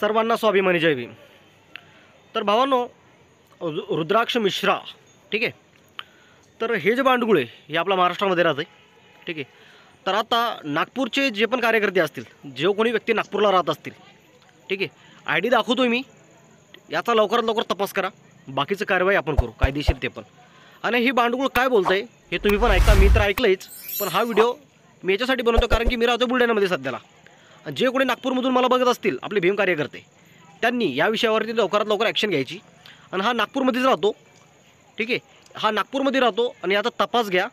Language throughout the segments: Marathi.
सर्वांना स्वाभिमानी जय भीम. तर भावांनो रु- रुद्राक्ष मिश्रा ठीक आहे? तर हे जे बांडगुळ आहे हे आपल्या महाराष्ट्रामध्ये राहतं आहे ठीक आहे? तर आता नागपूरचे जे पण कार्यकर्ते असतील जो कोणी व्यक्ती नागपूरला राहत असतील ठीक आहे? आय डी दाखवतो आहे मी याचा लवकरात लवकर तपास करा बाकीचं कारवाई आपण करू कायदेशीर ते पण. आणि ही बांडगुळ काय बोलतं आहे हे तुम्ही पण ऐका मी तर ऐकलंच पण हा व्हिडिओ मी याच्यासाठी बनवतो कारण की मी राहतो बुलढाण्यामध्ये सध्याला. जे कोणी नागपूरमधून मला बघत असतील आपले भीम कार्यकर्ते त्यांनी या विषयावरती लवकरात लवकर ॲक्शन घ्यायची. आणि हा नागपूरमध्येच राहतो. ठीक आहे? हा नागपूरमध्ये राहतो आणि याचा तपास घ्या.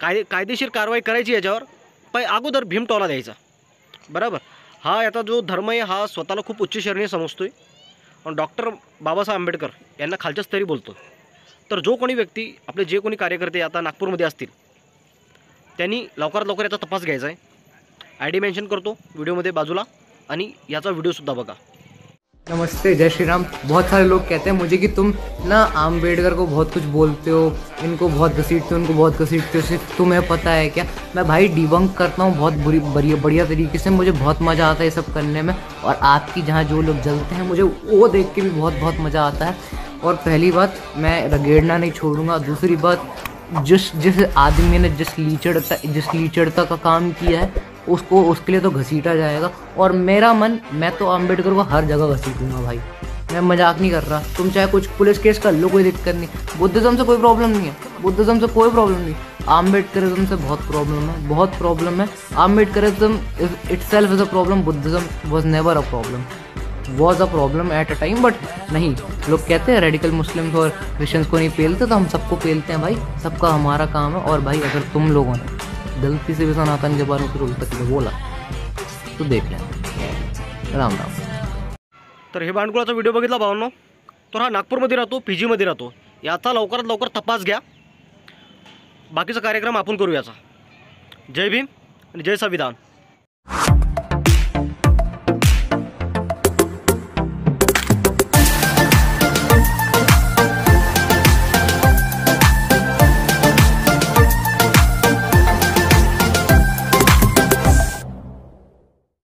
कायदे कायदेशीर कारवाई करायची याच्यावर. पण अगोदर भीमटॉला द्यायचा. बरोबर? हा याचा जो धर्म आहे हा स्वतःला खूप उच्च श्रेणी समजतो आहे डॉक्टर बाबासाहेब आंबेडकर यांना खालच्या स्तरी बोलतो तर जो कोणी व्यक्ती आपले जे कोणी कार्यकर्ते आता नागपूरमध्ये असतील त्यांनी लवकरात लवकर याचा तपास घ्यायचा आहे. आय डी मेन्शन करतो व्हिडिओमध्ये बाजूला आणि याचा व्हिडिओसुद्धा बघा. नमस्ते, जय श्री राम बहुत सारे लोग कहते हैं मुझे कि तुम ना आम्बेडकर को बहुत कुछ बोलते हो, इनको बहुत घसीटते हो उनको बहुत घसीटते हो, सिर्फ़ तुम्हें पता है क्या? मैं भाई डिबंक करता हूँ बहुत बुरी, बढ़िया बढ़िया तरीके से, मुझे बहुत मज़ा आता है ये सब करने में, और आपकी जहाँ जो लोग जलते हैं, मुझे वो देख के भी बहुत बहुत मज़ा आता है। और पहली बात, मैं रगेड़ना नहीं छोड़ूँगा। दूसरी बात, जिस जिस आदमी ने जिस लीचड़ता जिस लीचड़ता का काम किया है उसको, उसके लिए तो घसीटा जाएगा। और मेरा मन, मैं तो अंबेडकर को हर जगह घसीटूँगा भाई। मैं मज़ाक नहीं कर रहा। तुम चाहे कुछ पुलिस केस कर लो, कोई दिक्कत नहीं। बुद्धिज्म से कोई प्रॉब्लम नहीं है। बुद्धिज्म से कोई प्रॉब्लम नहीं। आम्बेडकरिज्म से बहुत प्रॉब्लम है। बहुत प्रॉब्लम है। Ambedkarism it self is a problem Buddhism was never a problem was a problem at a time but नहीं। लोग कहते हैं रेडिकल मुस्लिम्स और क्रिश्चियंस को नहीं पेलते तो हम सबको पेलते हैं भाई। सबका हमारा काम है। और भाई, अगर तुम लोगों ने गलती से भी सनातन के बारे में कुछ उल्टा सीधा बोला तो देख लें। राम राम। तर हे बांडकुळाचा व्हिडिओ बघितला भावांनो? तर हा नागपूरमध्ये राहतो पी जीमध्ये राहतो. याचा लवकरात लवकर तपास घ्या. बाकीचा कार्यक्रम आपण करू याचा जय भीम आणि जय संविधान.